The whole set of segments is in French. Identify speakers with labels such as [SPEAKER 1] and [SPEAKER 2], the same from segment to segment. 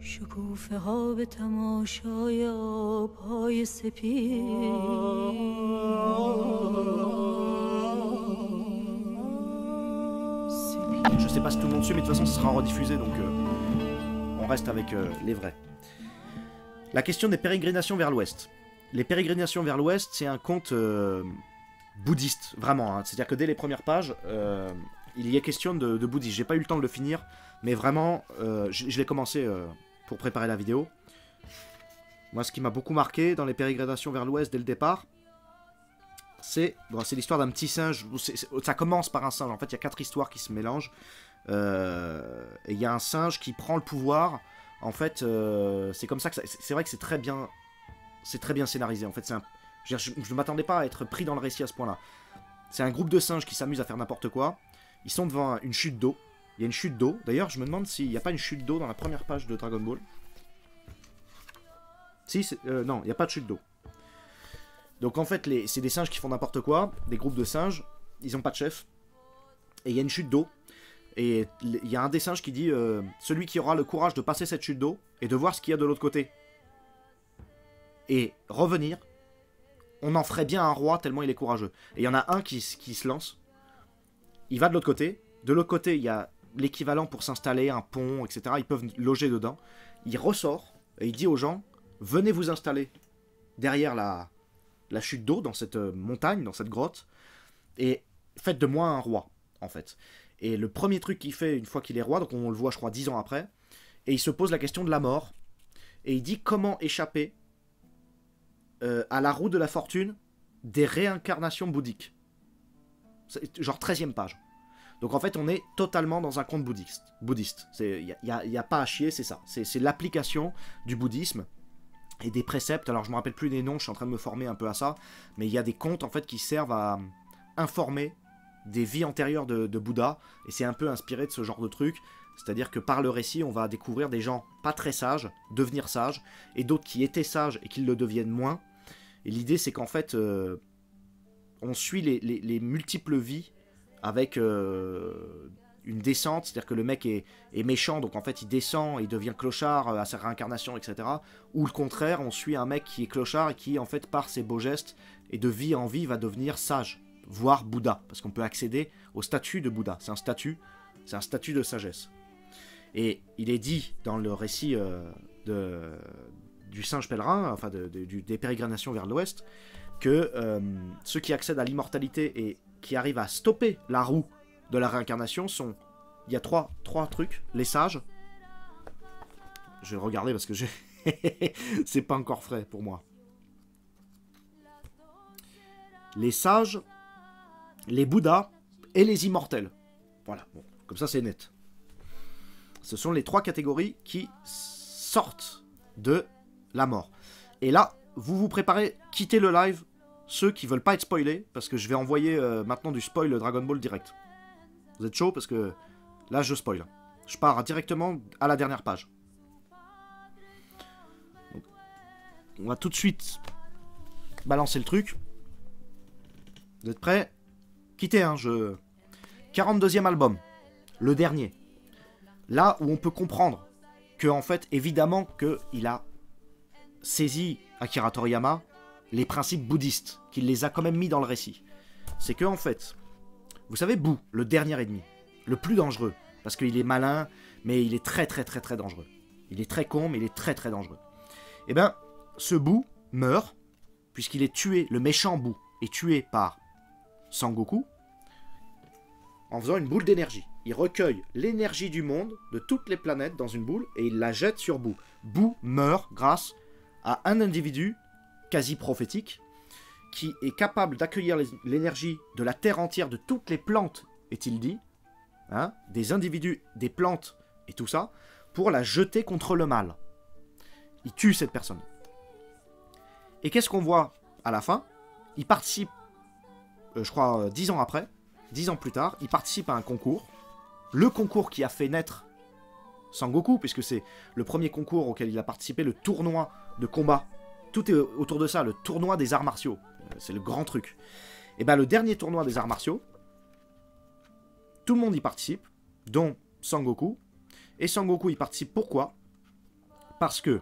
[SPEAKER 1] شکوفه ها به تماشای آبهای
[SPEAKER 2] Je sais pas si tout le monde suit, mais de toute façon, ce sera rediffusé, donc euh, on reste avec euh, les vrais. La question des pérégrinations vers l'ouest. Les pérégrinations vers l'ouest, c'est un conte euh, bouddhiste, vraiment. hein. C'est-à-dire que dès les premières pages, euh, il y est question de, de bouddhisme. J'ai pas eu le temps de le finir, mais vraiment, euh, je, je l'ai commencé euh, pour préparer la vidéo. Moi, ce qui m'a beaucoup marqué dans les pérégrinations vers l'ouest dès le départ, c'est bon, l'histoire d'un petit singe. Ça commence par un singe. En fait, il y a quatre histoires qui se mélangent. Euh, et il y a un singe qui prend le pouvoir. En fait, euh, c'est comme ça que c'est vrai que c'est très bien, c'est très bien scénarisé. En fait, je ne m'attendais pas à être pris dans le récit à ce point-là. C'est un groupe de singes qui s'amusent à faire n'importe quoi. Ils sont devant une chute d'eau. Il y a une chute d'eau. D'ailleurs, je me demande s'il n'y a pas une chute d'eau dans la première page de Dragon Ball. Si, euh, non, il n'y a pas de chute d'eau. Donc en fait, c'est des singes qui font n'importe quoi, des groupes de singes, ils ont pas de chef, et il y a une chute d'eau, et il y a un des singes qui dit euh, celui qui aura le courage de passer cette chute d'eau et de voir ce qu'il y a de l'autre côté, et revenir, on en ferait bien un roi tellement il est courageux. Et il y en a un qui, qui se lance, il va de l'autre côté, de l'autre côté il y a l'équivalent pour s'installer, un pont, etc. Ils peuvent loger dedans. Il ressort et il dit aux gens venez vous installer derrière la, la chute d'eau, dans cette euh, montagne, dans cette grotte, et faites de moi un roi, en fait. Et le premier truc qu'il fait une fois qu'il est roi, donc on le voit je crois dix ans après, et il se pose la question de la mort, et il dit comment échapper euh, à la roue de la fortune des réincarnations bouddhiques. Genre 13e page. Donc en fait on est totalement dans un conte bouddhiste. bouddhiste. Il n'y a, a- a pas à chier, c'est ça. C'est l'application du bouddhisme et des préceptes. Alors je me rappelle plus des noms, je suis en train de me former un peu à ça, mais il y a des contes en fait qui servent à informer des vies antérieures de, Bouddha, et c'est un peu inspiré de ce genre de truc. C'est-à-dire que par le récit, on va découvrir des gens pas très sages, devenir sages, et d'autres qui étaient sages et qui le deviennent moins. Et l'idée, c'est qu'en fait, euh, on suit les- les multiples vies avec euh, une descente, c'est-à-dire que le mec est, méchant, donc en fait il descend il devient clochard euh, à sa réincarnation, etc. Ou le contraire, on suit un mec qui est clochard et qui, en fait, par ses beaux gestes et de vie en vie, va devenir sage, voire Bouddha, parce qu'on peut accéder au statut de Bouddha. C'est un statut, c'est un statut de sagesse. Et il est dit dans le récit euh, de, du singe pèlerin, enfin de- des pérégrinations vers l'ouest, que ceux qui accèdent à l'immortalité et qui arrivent à stopper la roue de la réincarnation sont. Il y a trois, trois trucs. Les sages. Je vais regarder parce que c'est pas encore frais pour moi. Les sages, les bouddhas et les immortels. Voilà, bon, comme ça c'est net. Ce sont les trois catégories qui sortent de la mort. Et là, vous vous préparez, quittez le live, ceux qui veulent pas être spoilés, parce que je vais envoyer euh, maintenant du spoil Dragon Ball direct. Vous êtes chaud? Parce que là je spoil. Je pars directement à la dernière page. On va tout de suite balancer le truc. Vous êtes prêts? Quittez, hein, je... 42e album. Le dernier. Là où on peut comprendre que, en fait, évidemment, qu'il a saisi Akira Toriyama les principes bouddhistes, qu'il les a quand même mis dans le récit. C'est que, en fait, vous savez, Bou, le dernier ennemi, le plus dangereux, parce qu'il est malin, mais il est très très très très dangereux. Il est très con, mais il est très très dangereux. Eh bien, ce Bou meurt, puisqu'il est tué, le méchant Bou est tué par Sangoku, en faisant une boule d'énergie. Il recueille l'énergie du monde, de toutes les planètes, dans une boule, et il la jette sur Bou. Bou meurt grâce à un individu quasi prophétique, qui est capable d'accueillir l'énergie de la terre entière, de toutes les plantes, est-il dit, hein, des individus, des plantes et tout ça, pour la jeter contre le mal. Il tue cette personne. Et qu'est-ce qu'on voit à la fin? Il participe, euh, je crois, euh, dix ans après, dix ans plus tard, il participe à un concours. Le concours qui a fait naître Sangoku, puisque c'est le premier concours auquel il a participé, le tournoi de combat. Tout est autour de ça, le tournoi des arts martiaux. Euh, C'est le grand truc. Et bien le dernier tournoi des arts martiaux, tout le monde y participe, dont Sangoku. Et Sangoku y participe pourquoi? Parce que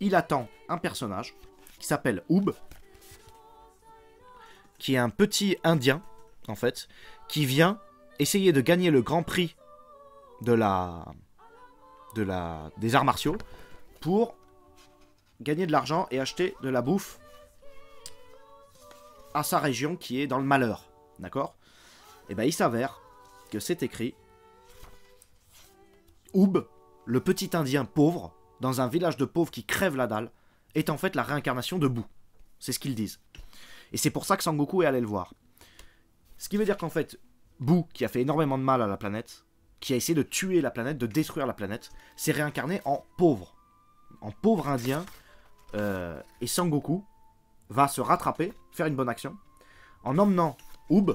[SPEAKER 2] il attend un personnage qui s'appelle Oub, qui est un petit indien, en fait, qui vient essayer de gagner le grand prix de la, de la, des arts martiaux pour gagner de l'argent et acheter de la bouffe à sa région qui est dans le malheur. D'accord? Et bien il s'avère que c'est écrit Oub, le petit indien pauvre, dans un village de pauvres qui crève la dalle, est en fait la réincarnation de Bou. C'est ce qu'ils disent. Et c'est pour ça que Sangoku est allé le voir. Ce qui veut dire qu'en fait, Bou, qui a fait énormément de mal à la planète, qui a essayé de tuer la planète, de détruire la planète, s'est réincarné en pauvre. En pauvre indien. Euh, et Sangoku va se rattraper, faire une bonne action, en emmenant Oub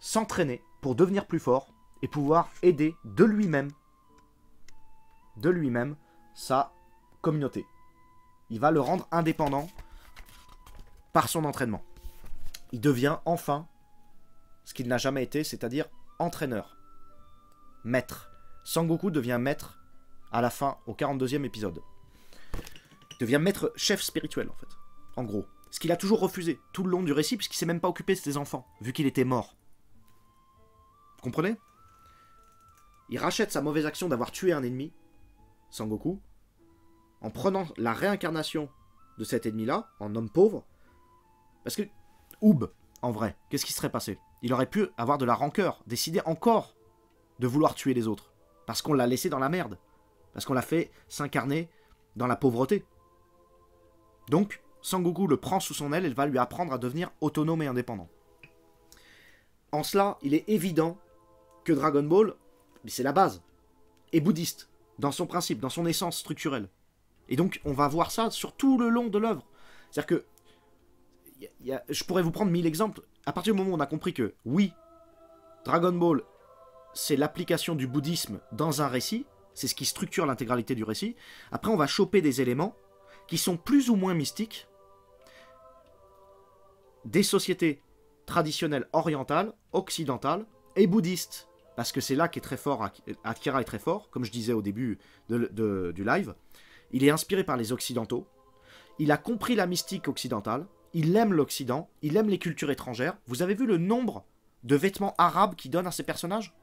[SPEAKER 2] s'entraîner pour devenir plus fort et pouvoir aider de lui-même, de lui-même, sa communauté. Il va le rendre indépendant par son entraînement. Il devient enfin ce qu'il n'a jamais été, c'est-à-dire entraîneur, maître. Sangoku devient maître à la fin, au 42e épisode. Devient maître chef spirituel, en fait. En gros. Ce qu'il a toujours refusé tout le long du récit, puisqu'il s'est même pas occupé de ses enfants, vu qu'il était mort. Vous comprenez? Il rachète sa mauvaise action d'avoir tué un ennemi, Sangoku, en prenant la réincarnation de cet ennemi-là, en homme pauvre. Parce que, Oub, en vrai, qu'est-ce qui serait passé? Il aurait pu avoir de la rancœur, décider encore de vouloir tuer les autres. Parce qu'on l'a laissé dans la merde. Parce qu'on l'a fait s'incarner dans la pauvreté. Donc, Sangoku le prend sous son aile et va lui apprendre à devenir autonome et indépendant. En cela, il est évident que Dragon Ball, c'est la base, est bouddhiste, dans son principe, dans son essence structurelle. Et donc, on va voir ça sur tout le long de l'œuvre. C'est-à-dire que, je pourrais vous prendre mille exemples. À partir du moment où on a compris que, oui, Dragon Ball, c'est l'application du bouddhisme dans un récit, c'est ce qui structure l'intégralité du récit. Après, on va choper des éléments qui sont plus ou moins mystiques des sociétés traditionnelles orientales, occidentales et bouddhistes. Parce que c'est là qu'est très fort, Akira est très fort, comme je disais au début du live. Il est inspiré par les occidentaux. Il a compris la mystique occidentale. Il aime l'Occident. Il aime les cultures étrangères. Vous avez vu le nombre de vêtements arabes qu'il donne à ses personnages?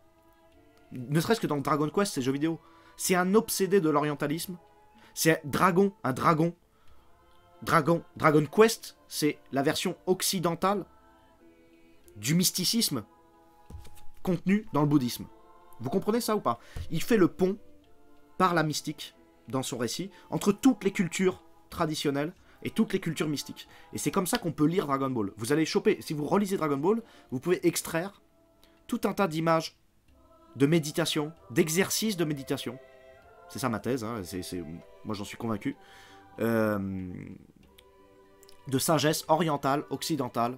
[SPEAKER 2] Ne serait-ce que dans Dragon Quest, ces jeux vidéo. C'est un obsédé de l'orientalisme. C'est dragon, un dragon. Dragon, Dragon Quest, c'est la version occidentale du mysticisme contenu dans le bouddhisme. Vous comprenez ça ou pas? Il fait le pont par la mystique dans son récit entre toutes les cultures traditionnelles et toutes les cultures mystiques. Et c'est comme ça qu'on peut lire Dragon Ball. Vous allez choper, si vous relisez Dragon Ball, vous pouvez extraire tout un tas d'images, de méditation, d'exercices de méditation, c'est ça ma thèse, hein, moi j'en suis convaincu. Euh, de sagesse orientale, occidentale,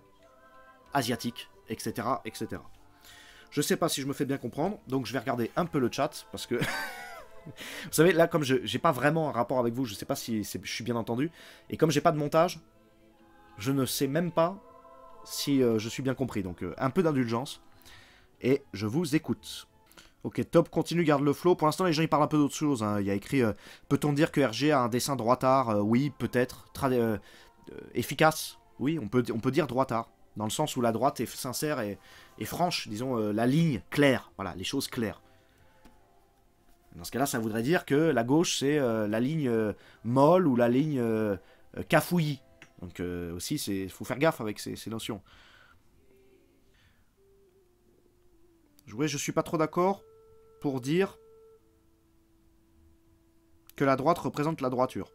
[SPEAKER 2] asiatique, etc. etc. Je sais pas si je me fais bien comprendre, donc je vais regarder un peu le chat, parce que... Vous savez, là, comme je n'ai pas vraiment un rapport avec vous, je sais pas si je suis bien entendu, et comme j'ai pas de montage, je ne sais même pas si euh, je suis bien compris. Donc euh, un peu d'indulgence, et je vous écoute. Ok, top, continue, garde le flow. Pour l'instant, les gens ils parlent un peu d'autre chose. Hein. Il y a écrit euh, Peut-on dire que RG a un dessin droitard euh, Oui, peut-être. Euh, efficace Oui, on peut, on peut dire droitard. Dans le sens où la droite est sincère et, franche. Disons, la ligne claire. Voilà, les choses claires. Dans ce cas-là, ça voudrait dire que la gauche, c'est la ligne molle ou la ligne cafouillie. Donc aussi, il faut faire gaffe avec ces, ces notions. Oui, je suis pas trop d'accord pour dire que la droite représente la droiture.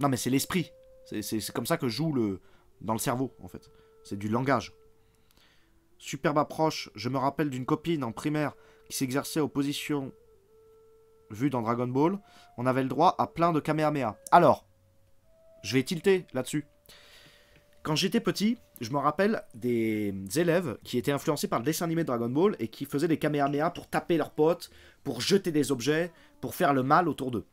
[SPEAKER 2] Non, mais c'est l'esprit. C'est comme ça que joue le dans le cerveau, en fait. C'est du langage. Superbe approche. Je me rappelle d'une copine en primaire qui s'exerçait aux positions vues dans Dragon Ball. On avait le droit à plein de Kamehameha. Alors, je vais tilter là-dessus. Quand j'étais petit, je me rappelle des élèves qui étaient influencés par le dessin animé Dragon Ball et qui faisaient des kamehameha pour taper leurs potes, pour jeter des objets, pour faire le mal autour d'eux.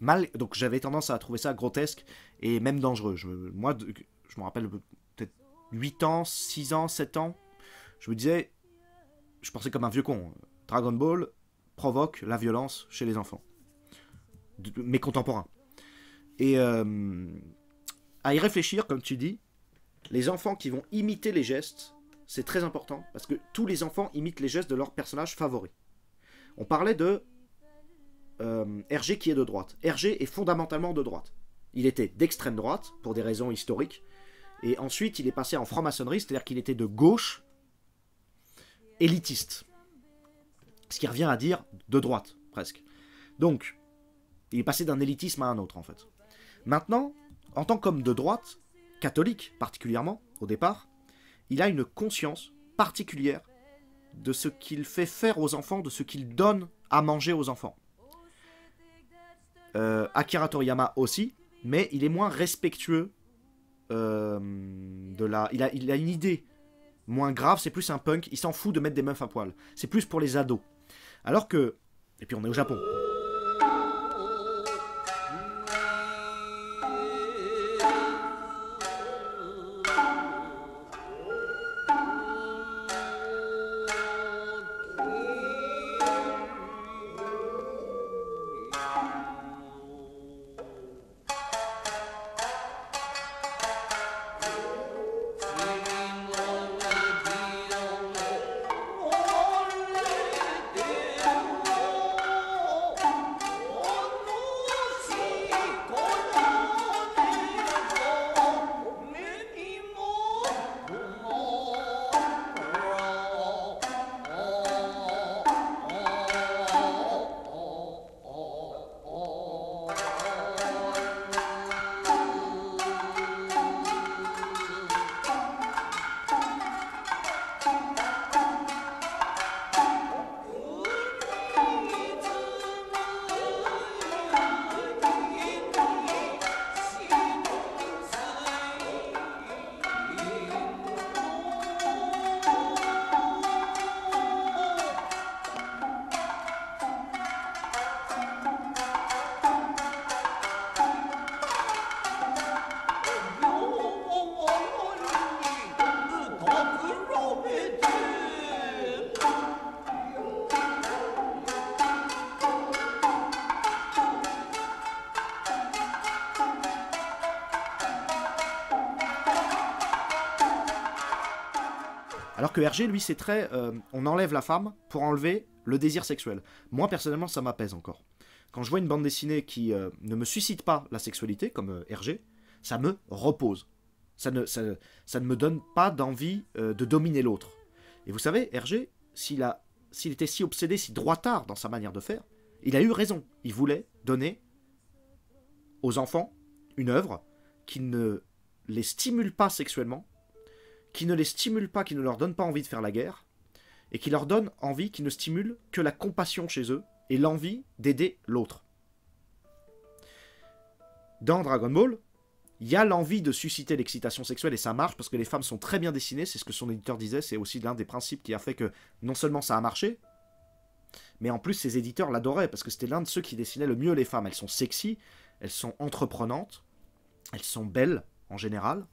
[SPEAKER 2] Mal, donc j'avais tendance à trouver ça grotesque et même dangereux. moi, je me rappelle peut-être 8 ans, 6 ans, 7 ans, je me disais, je pensais comme un vieux con, Dragon Ball provoque la violence chez les enfants. mes contemporains. Et euh, à y réfléchir, comme tu dis, les enfants qui vont imiter les gestes, c'est très important, parce que tous les enfants imitent les gestes de leur personnage favori. On parlait de euh, Hergé qui est de droite. Hergé est fondamentalement de droite. Il était d'extrême droite, pour des raisons historiques, et ensuite il est passé en franc-maçonnerie, c'est-à-dire qu'il était de gauche, élitiste. Ce qui revient à dire de droite, presque. Donc, il est passé d'un élitisme à un autre, en fait. Maintenant, en tant qu'homme de droite, catholique particulièrement, au départ, il a une conscience particulière de ce qu'il fait faire aux enfants, de ce qu'il donne à manger aux enfants. Euh, Akira Toriyama aussi, mais il est moins respectueux euh, de la. Il a, il a une idée moins grave, c'est plus un punk, il s'en fout de mettre des meufs à poil. C'est plus pour les ados. Alors que. Et puis on est au Japon. Alors que Hergé, lui, c'est très. euh, on enlève la femme pour enlever le désir sexuel. Moi, personnellement, ça m'apaise encore. Quand je vois une bande dessinée qui euh, ne me suscite pas la sexualité, comme euh, Hergé, ça me repose. Ça ne, ça, ça ne me donne pas d'envie euh, de dominer l'autre. Et vous savez, Hergé, s'il s'il était si obsédé, si droitard dans sa manière de faire, il a eu raison. Il voulait donner aux enfants une œuvre qui ne les stimule pas sexuellement, qui ne les stimule pas, qui ne leur donne pas envie de faire la guerre, et qui leur donne envie, qui ne stimule que la compassion chez eux et l'envie d'aider l'autre. Dans Dragon Ball, il y a l'envie de susciter l'excitation sexuelle et ça marche parce que les femmes sont très bien dessinées, c'est ce que son éditeur disait, c'est aussi l'un des principes qui a fait que non seulement ça a marché, mais en plus ses éditeurs l'adoraient parce que c'était l'un de ceux qui dessinaient le mieux les femmes. Elles sont sexy, elles sont entreprenantes, elles sont belles en général,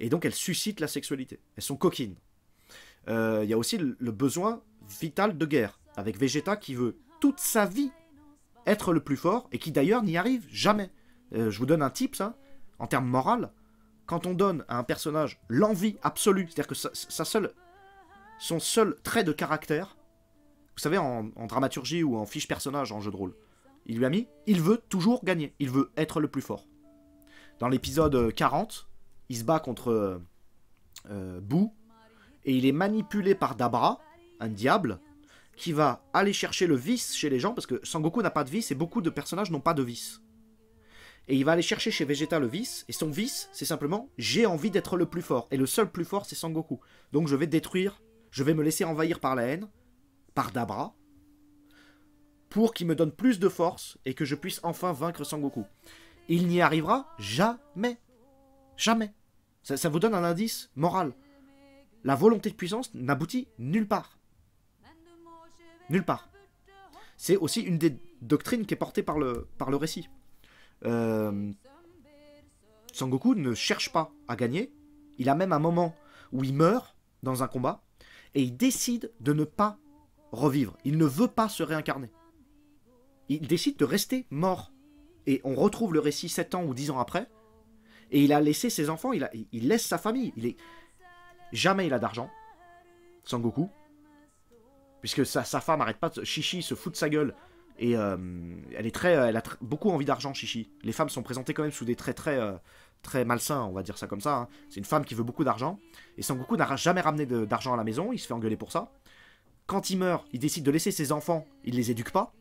[SPEAKER 2] et donc elles suscitent la sexualité. Elles sont coquines. Euh, Il y a aussi le, besoin vital de guerre, avec Vegeta qui veut toute sa vie être le plus fort, et qui d'ailleurs n'y arrive jamais. Euh, je vous donne un tip, ça, en termes moral. Quand on donne à un personnage l'envie absolue, c'est-à-dire que sa seule, son seul trait de caractère, vous savez, en, en dramaturgie ou en fiche personnage en jeu de rôle, il lui a mis, il veut toujours gagner, il veut être le plus fort. Dans l'épisode 40, il se bat contre euh, Boo, et il est manipulé par Dabra, un diable, qui va aller chercher le vice chez les gens, parce que Sangoku n'a pas de vice, et beaucoup de personnages n'ont pas de vice. Et il va aller chercher chez Vegeta le vice, et son vice, c'est simplement j'ai envie d'être le plus fort, et le seul plus fort, c'est Sangoku. Donc je vais détruire, je vais me laisser envahir par la haine, par Dabra, pour qu'il me donne plus de force, et que je puisse enfin vaincre Sangoku. Il n'y arrivera jamais. Jamais. Ça, vous donne un indice moral. La volonté de puissance n'aboutit nulle part. Nulle part. C'est aussi une des doctrines qui est portée par le, par le récit. Euh, Sangoku ne cherche pas à gagner. Il a même un moment où il meurt dans un combat et il décide de ne pas revivre. Il ne veut pas se réincarner. Il décide de rester mort Et on retrouve le récit 7 ans ou 10 ans après. Et il a laissé ses enfants, il, laisse sa famille. Il est... Jamais il a d'argent. Sangoku. Puisque sa, femme arrête pas de... Chichi se fout de sa gueule. Et euh, elle est très, elle a beaucoup envie d'argent, Chichi. Les femmes sont présentées quand même sous des traits très, euh, très malsains, on va dire ça comme ça. hein. C'est une femme qui veut beaucoup d'argent. Et Sangoku n'a jamais ramené d'argent à la maison, il se fait engueuler pour ça. Quand il meurt, il décide de laisser ses enfants, il les éduque pas.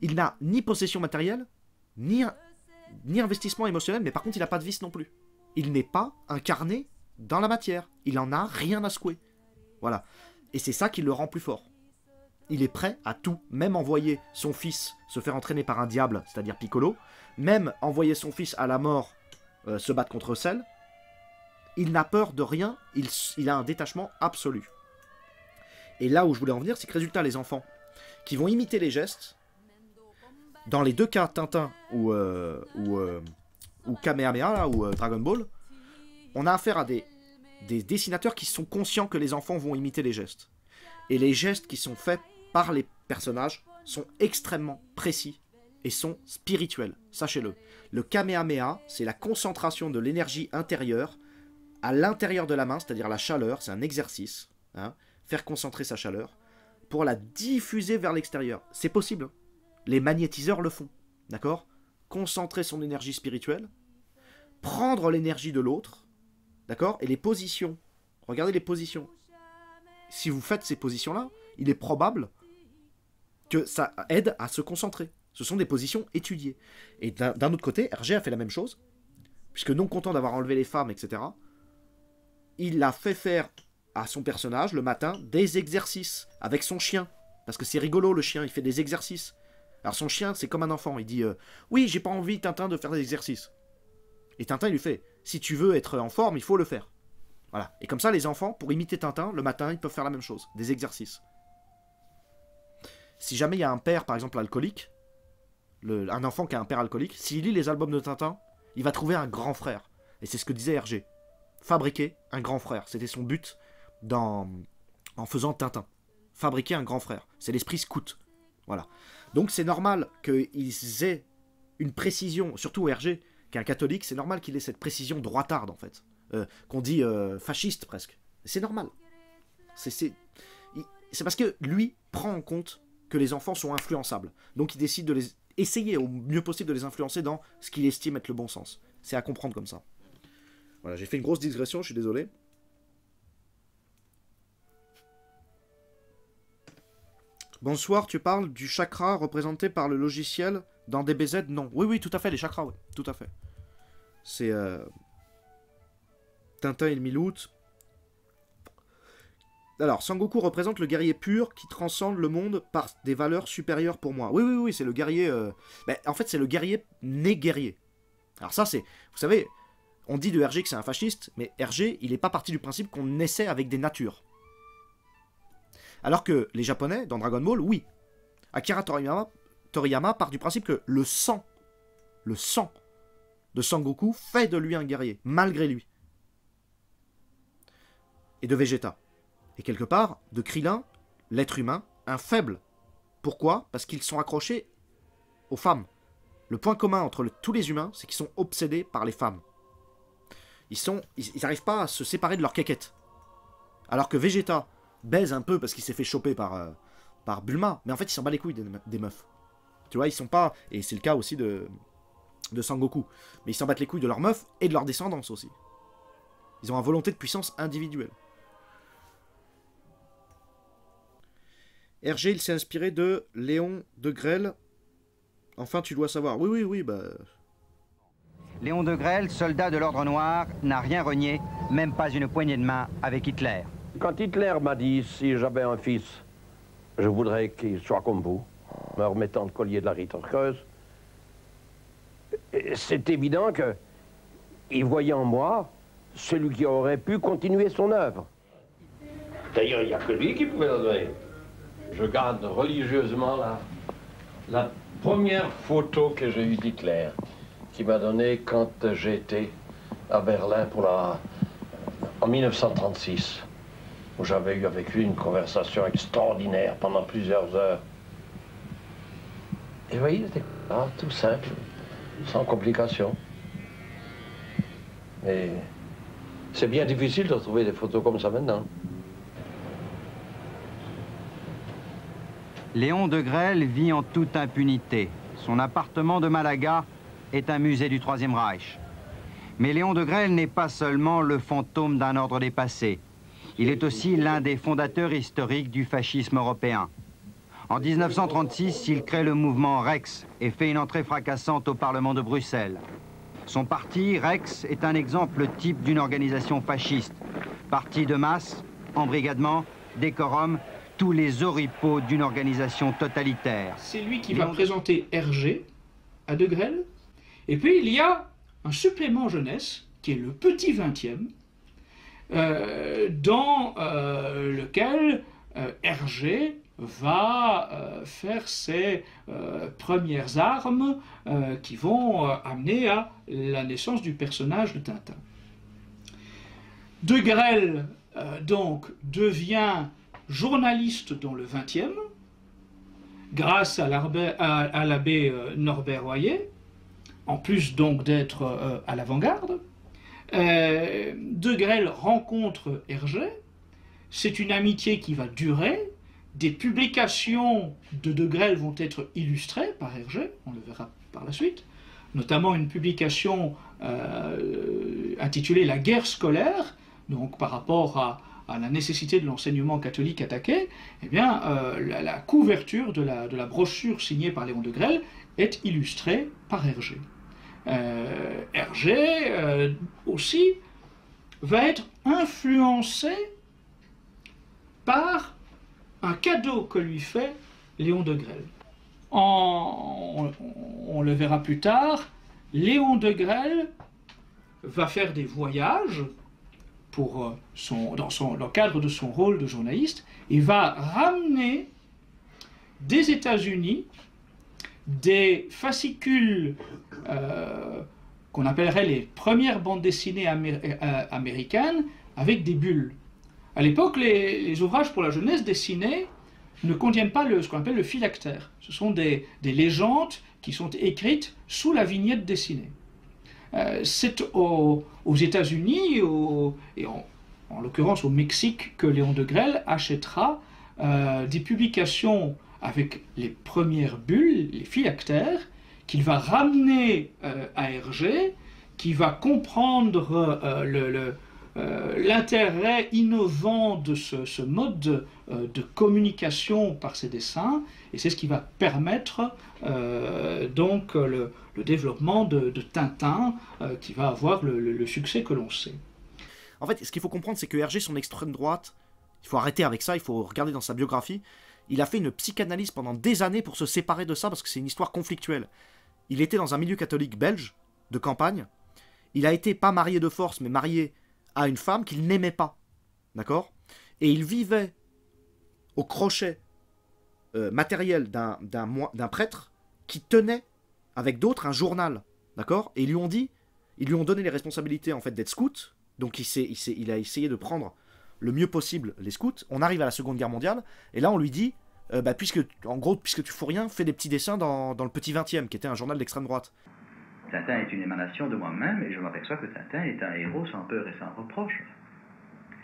[SPEAKER 2] Il n'a ni possession matérielle, ni, ni investissement émotionnel, mais par contre il n'a pas de vice non plus. Il n'est pas incarné dans la matière. Il en a rien à secouer. Voilà. Et c'est ça qui le rend plus fort. Il est prêt à tout, même envoyer son fils se faire entraîner par un diable, c'est-à-dire Piccolo, même envoyer son fils à la mort euh, se battre contre Cell. Il n'a peur de rien, il, il a un détachement absolu. Et là où je voulais en venir, c'est que résultat, les enfants qui vont imiter les gestes, dans les deux cas, Tintin ou, euh, ou, euh, ou Kamehameha, ou euh, Dragon Ball, on a affaire à des, des dessinateurs qui sont conscients que les enfants vont imiter les gestes. Et les gestes qui sont faits par les personnages sont extrêmement précis et sont spirituels, sachez-le. Le Kamehameha, c'est la concentration de l'énergie intérieure à l'intérieur de la main, c'est-à-dire la chaleur, c'est un exercice, hein, faire concentrer sa chaleur, pour la diffuser vers l'extérieur. C'est possible. Les magnétiseurs le font, d'accord? Concentrer son énergie spirituelle, prendre l'énergie de l'autre, d'accord? Et les positions. Regardez les positions. Si vous faites ces positions-là, il est probable que ça aide à se concentrer. Ce sont des positions étudiées. Et d'un d'un autre côté, Hergé a fait la même chose, puisque non content d'avoir enlevé les femmes, etc., il a fait faire à son personnage le matin des exercices avec son chien. Parce que c'est rigolo, le chien, il fait des exercices. Alors son chien, c'est comme un enfant, il dit euh, Oui, j'ai pas envie, Tintin, de faire des exercices. Et Tintin, il lui fait Si tu veux être en forme, il faut le faire. Voilà. Et comme ça, les enfants, pour imiter Tintin, le matin, ils peuvent faire la même chose, des exercices. Si jamais il y a un père, par exemple, alcoolique, un enfant qui a un père alcoolique, s'il lit les albums de Tintin, il va trouver un grand frère. Et c'est ce que disait Hergé. Fabriquer un grand frère. C'était son but dans, en faisant Tintin. Fabriquer un grand frère. C'est l'esprit scout. Voilà. Donc c'est normal qu'ils aient une précision, surtout Hergé, qui est un catholique, c'est normal qu'il ait cette précision droitarde, en fait. Euh, Qu'on dit euh, fasciste, presque. C'est normal. C'est parce que lui prend en compte que les enfants sont influençables. Donc il décide de les essayer au mieux possible de les influencer dans ce qu'il estime être le bon sens. C'est à comprendre comme ça. Voilà, j'ai fait une grosse digression, je suis désolé. Bonsoir, tu parles du chakra représenté par le logiciel dans DBZ Non. Oui, oui, tout à fait, les chakras, oui, tout à fait. C'est euh, Tintin et le Milout. Alors, Sangoku représente le guerrier pur qui transcende le monde par des valeurs supérieures pour moi. Oui, oui, oui, c'est le guerrier. euh, ben, en fait, c'est le guerrier né guerrier. Alors, ça, c'est. Vous savez, on dit de Hergé que c'est un fasciste, mais Hergé, il n'est pas parti du principe qu'on naissait avec des natures. Alors que les Japonais, dans Dragon Ball, oui. Akira Toriyama, part du principe que le sang, le sang de Sangoku fait de lui un guerrier, malgré lui. Et de Vegeta. Et quelque part, de Krillin, l'être humain, un faible. Pourquoi? Parce qu'ils sont accrochés aux femmes. Le point commun entre tous les humains, c'est qu'ils sont obsédés par les femmes. Ils sont, ils n'arrivent pas à se séparer de leur quéquette. Alors que Vegeta baise un peu parce qu'il s'est fait choper par, euh, par Bulma, mais en fait il s'en bat les couilles des, meufs. Tu vois, ils sont pas, et c'est le cas aussi de, de Sangoku, mais ils s'en battent les couilles de leurs meufs et de leur descendance aussi. Ils ont une volonté de puissance individuelle. Hergé, il s'est inspiré de Léon de Grelle. Enfin, tu dois savoir. Oui, oui, oui, bah.
[SPEAKER 3] Léon de Grelle, soldat de l'Ordre Noir, n'a rien renié, même pas une poignée de main avec Hitler.
[SPEAKER 4] Quand Hitler m'a dit si j'avais un fils, je voudrais qu'il soit comme vous, me remettant le collier de la Ritterkreuz, c'est évident que il voyait en moi celui qui aurait pu continuer son œuvre.
[SPEAKER 5] D'ailleurs, il n'y a que lui qui pouvait la donner. Je garde religieusement la, la première photo que j'ai eue d'Hitler, qui m'a donné quand j'étais à Berlin pour la, en 1936, où j'avais eu avec lui une conversation extraordinaire pendant plusieurs heures. Et vous voyez, il était là, tout simple. sans complication. Mais c'est bien difficile de trouver des photos comme ça maintenant.
[SPEAKER 3] Léon de Grelle vit en toute impunité. Son appartement de Malaga est un musée du Troisième Reich. Mais Léon de Grelle n'est pas seulement le fantôme d'un ordre dépassé. Il est aussi l'un des fondateurs historiques du fascisme européen. En 1936, il crée le mouvement Rex et fait une entrée fracassante au Parlement de Bruxelles. Son parti, Rex, est un exemple type d'une organisation fasciste. Parti de masse, embrigadement, décorum, tous les oripeaux d'une organisation totalitaire.
[SPEAKER 6] C'est lui qui va présenter Hergé à De Grelle. Et puis il y a un supplément jeunesse, qui est le petit 20e, euh, dans euh, lequel euh, Hergé va euh, faire ses euh, premières armes euh, qui vont amener à la naissance du personnage de Tintin. De Grelle, donc, devient journaliste dans le XXe, grâce à l'abbé Norbert Royer, en plus donc d'être à l'avant-garde. De Grelle rencontre Hergé, c'est une amitié qui va durer, des publications de De Grelle vont être illustrées par Hergé, on le verra par la suite, notamment une publication euh, intitulée La guerre scolaire, donc par rapport à, la nécessité de l'enseignement catholique attaqué, eh bien, euh, la, couverture de la, de la, brochure signée par Léon de Grelle est illustrée par Hergé. Euh, Hergé aussi va être influencé par un cadeau que lui fait Léon de Grelle. on, le verra plus tard, Léon de Grelle va faire des voyages euh, dans, le cadre de son rôle de journaliste et va ramener des États-Unis des fascicules euh, qu'on appellerait les premières bandes dessinées euh, américaines avec des bulles. À l'époque, les, ouvrages pour la jeunesse dessinés ne contiennent pas ce qu'on appelle le phylactère. Ce sont des, légendes qui sont écrites sous la vignette dessinée. Euh, c'est aux, États-Unis et en, l'occurrence au Mexique que Léon de Grelle achètera des publications avec les premières bulles, les phylactères, qu'il va ramener euh, à Hergé, qui va comprendre le euh, l'intérêt innovant de ce, mode euh, de, communication par ces dessins, et c'est ce qui va permettre euh, donc le, développement de, Tintin, qui va avoir le, succès que l'on sait.
[SPEAKER 2] En fait, ce qu'il faut comprendre, c'est que Hergé, son extrême droite, il faut arrêter avec ça, il faut regarder dans sa biographie, il a fait une psychanalyse pendant des années pour se séparer de ça, parce que c'est une histoire conflictuelle. Il était dans un milieu catholique belge, de campagne, il a été pas marié de force, mais marié à une femme qu'il n'aimait pas. D'accord? Et il vivait au crochet euh, matériel d'un prêtre qui tenait avec d'autres un journal. D'accord? Et ils lui ont dit, ils lui ont donné les responsabilités en fait d'être scout. Donc il, il, il a essayé de prendre le mieux possible les scouts. On arrive à la Seconde Guerre mondiale et là on lui dit, euh, bah, puisque en gros puisque tu fous rien, fais des petits dessins dans, dans le Petit 20e, qui était un journal d'extrême droite.
[SPEAKER 7] Tintin est une émanation de moi-même et je m'aperçois que Tintin est un héros sans peur et sans reproche.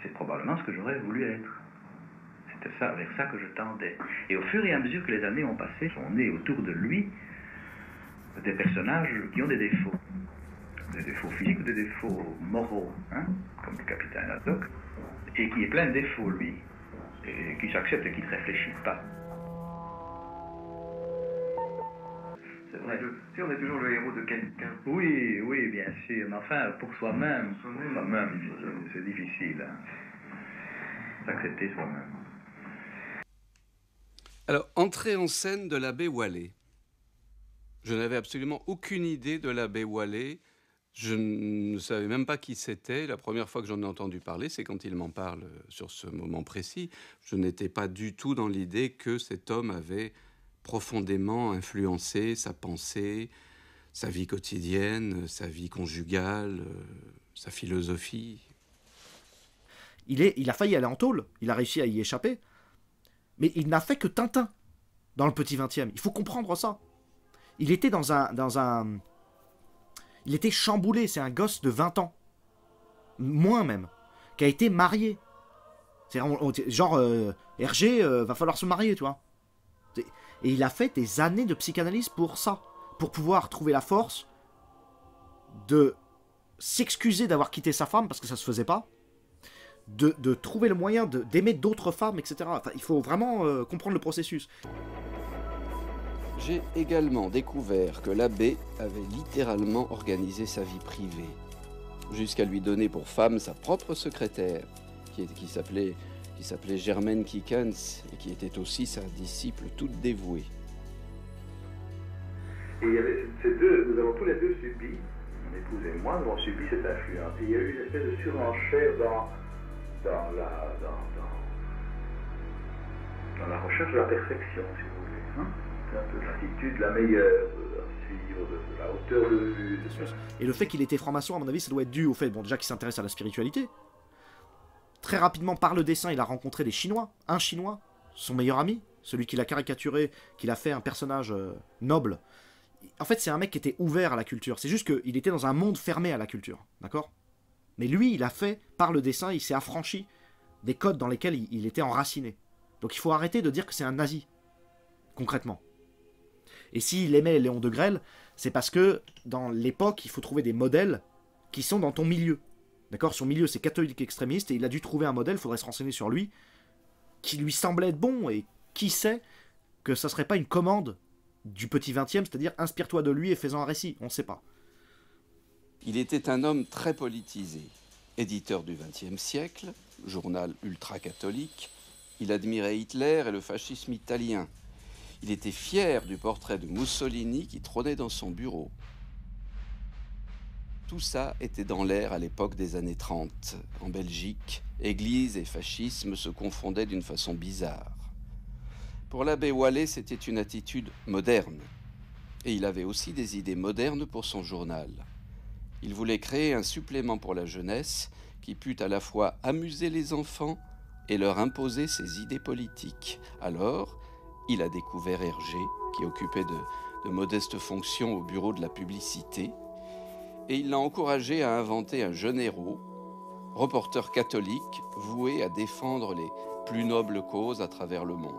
[SPEAKER 7] C'est probablement ce que j'aurais voulu être. C'était vers ça que je tendais. Et au fur et à mesure que les années ont passé, sont nés autour de lui des personnages qui ont des défauts. Des défauts physiques des défauts moraux, hein, comme le capitaine Haddock, et qui est plein de défauts, lui, qui s'accepte et qui ne réfléchit pas. C'est vrai. Si on est toujours le héros de quelqu'un. Oui, oui, bien sûr. Mais enfin, pour soi-même, soi-même, c'est difficile. Hein. S'accepter soi-même.
[SPEAKER 8] Alors, entrée en scène de l'abbé Wallet. Je n'avais absolument aucune idée de l'abbé Wallet. Je ne savais même pas qui c'était. La première fois que j'en ai entendu parler, c'est quand il m'en parle sur ce moment précis. Je n'étais pas du tout dans l'idée que cet homme avait profondément influencé sa pensée, sa vie quotidienne, sa vie conjugale, euh, sa philosophie.
[SPEAKER 2] Il, est, il a failli aller en tôle, il a réussi à y échapper, mais il n'a fait que Tintin dans le petit 20 e Il faut comprendre ça. Il était dans un, dans un, Il était chamboulé, c'est un gosse de 20 ans. Moins même. Qui a été marié. C'est genre, euh, Hergé, euh, va falloir se marier, tu vois. Et il a fait des années de psychanalyse pour ça. Pour pouvoir trouver la force de s'excuser d'avoir quitté sa femme, parce que ça se faisait pas. De, de trouver le moyen d'aimer d'autres femmes, etc. Enfin, il faut vraiment euh, comprendre le processus.
[SPEAKER 8] J'ai également découvert que l'abbé avait littéralement organisé sa vie privée, jusqu'à lui donner pour femme sa propre secrétaire, qui, s'appelait Germaine Kikens et qui était aussi sa disciple toute dévouée.
[SPEAKER 7] Et il y avait ces deux, nous avons tous les deux subi, mon épouse et moi, nous avons subi cette influence. Et il y a eu une espèce de surenchère dans, la, dans, la recherche de la perfection, si vous voulez. Hein l'attitude la meilleure à suivre, de la hauteur de vue.
[SPEAKER 2] Et le fait qu'il était franc-maçon, à mon avis, ça doit être dû au fait, bon, déjà qu'il s'intéresse à la spiritualité. Très rapidement, par le dessin, il a rencontré des Chinois. Un Chinois, son meilleur ami, celui qu'il a caricaturé, qu'il a fait un personnage euh, noble. En fait, c'est un mec qui était ouvert à la culture. C'est juste qu'il était dans un monde fermé à la culture. D'accord? Mais lui, il a fait, par le dessin, il s'est affranchi des codes dans lesquels il, il était enraciné. Donc il faut arrêter de dire que c'est un nazi. Concrètement. Et s'il aimait Léon de Grelle, c'est parce que dans l'époque, il faut trouver des modèles qui sont dans ton milieu. D'accord? Son milieu, c'est catholique extrémiste, et il a dû trouver un modèle, il faudrait se renseigner sur lui, qui lui semblait être bon, et qui sait que ça serait pas une commande du petit 20 e c'est-à-dire inspire-toi de lui et fais-en un récit, on sait pas.
[SPEAKER 8] Il était un homme très politisé. Éditeur du XXe siècle, journal ultra-catholique, il admirait Hitler et le fascisme italien. Il était fier du portrait de Mussolini qui trônait dans son bureau. Tout ça était dans l'air à l'époque des années 30. En Belgique, Église et fascisme se confondaient d'une façon bizarre. Pour l'abbé Wallet, c'était une attitude moderne. Et il avait aussi des idées modernes pour son journal. Il voulait créer un supplément pour la jeunesse qui pût à la fois amuser les enfants et leur imposer ses idées politiques. Alors, il a découvert Hergé, qui occupait de, de modestes fonctions au bureau de la publicité, et il l'a encouragé à inventer un jeune héros, reporter catholique, voué à défendre les plus nobles causes à travers le monde.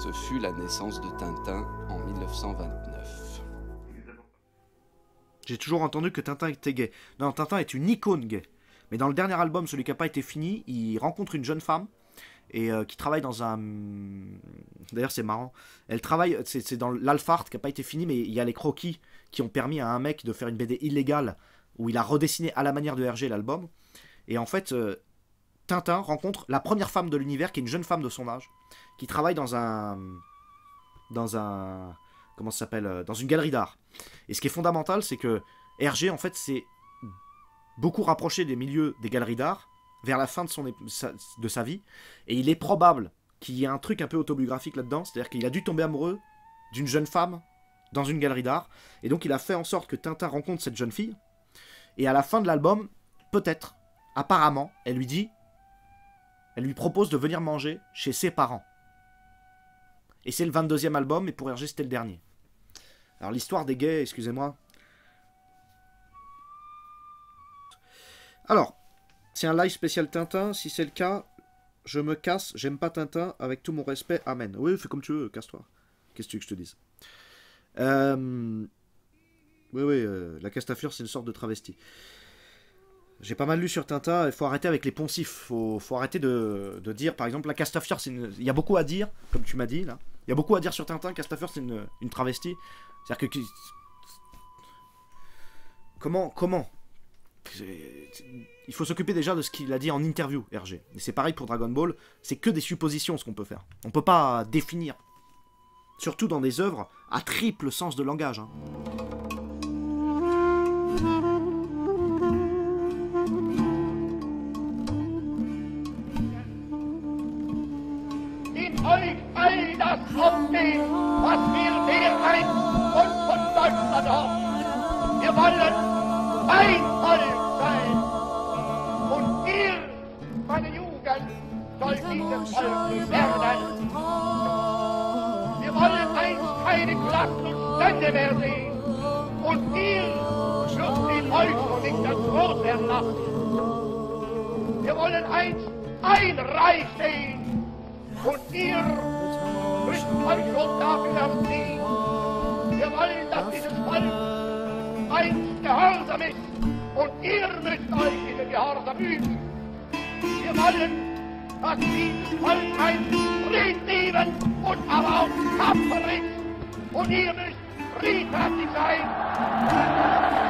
[SPEAKER 8] Ce fut la naissance de Tintin en 1929.
[SPEAKER 2] J'ai toujours entendu que Tintin était gay. Non, Tintin est une icône gay. Mais dans le dernier album, celui qui n'a pas été fini, il rencontre une jeune femme et euh, qui travaille dans un. D'ailleurs, c'est marrant. Elle travaille, c'est dans l'Alphart qui n'a pas été fini, mais il y a les croquis qui ont permis à un mec de faire une BD illégale où il a redessiné à la manière de Hergé l'album. Et en fait, euh, Tintin rencontre la première femme de l'univers, qui est une jeune femme de son âge, qui travaille dans un. Dans un. Comment ça s'appelle euh, Dans une galerie d'art. Et ce qui est fondamental, c'est que Hergé, en fait, c'est beaucoup rapproché des milieux des galeries d'art vers la fin de, sa vie. Et il est probable qu'il y ait un truc un peu autobiographique là-dedans, c'est-à-dire qu'il a dû tomber amoureux d'une jeune femme dans une galerie d'art. Et donc il a fait en sorte que Tintin rencontre cette jeune fille. Et à la fin de l'album, peut-être, apparemment, elle lui dit, elle lui propose de venir manger chez ses parents. Et c'est le 22e album, et pour Hergé, c'était le dernier. Alors l'histoire des gays, excusez-moi. Alors, c'est un live spécial Tintin. Si c'est le cas, je me casse. J'aime pas Tintin. Avec tout mon respect, amen. Oui, fais comme tu veux, casse-toi. Qu'est-ce que tu veux que je te dise? Euh, Oui, oui, euh, la Castafiore, c'est une sorte de travesti. J'ai pas mal lu sur Tintin, il faut arrêter avec les poncifs. Faut, faut arrêter de, dire, par exemple, la Castafiore, une... il y a beaucoup à dire, comme tu m'as dit là. Il y a beaucoup à dire sur Tintin. Castafiore, c'est une, travestie. C'est-à-dire que. Comment Comment Il faut s'occuper déjà de ce qu'il a dit en interview, Hergé. Et c'est pareil pour Dragon Ball, c'est que des suppositions ce qu'on peut faire. On peut pas définir. Surtout dans des œuvres à triple sens de langage. hein.
[SPEAKER 9] In euch all das aufgeht, was wir Mehrheit und von Deutschland haben. Wir wollen ein Volk sein. Und ihr, meine Jugend, soll diesem Volk werden. Wir wollen einst keine Klassen und Stände mehr sehen. Und ihr dürft in euch schon nicht ganz groß werden lassen. Wir wollen einst ein Reich sehen. Und ihr müsst euch schon dafür erziehen. Wir wollen, dass dieses Volk einst gehorsam ist. Und ihr müsst euch in den Gehorsam üben. Wir wollen, dass dieses Volk einst friedlieben und aber auch tapfer ist. Und ihr müsst friedfertig sein.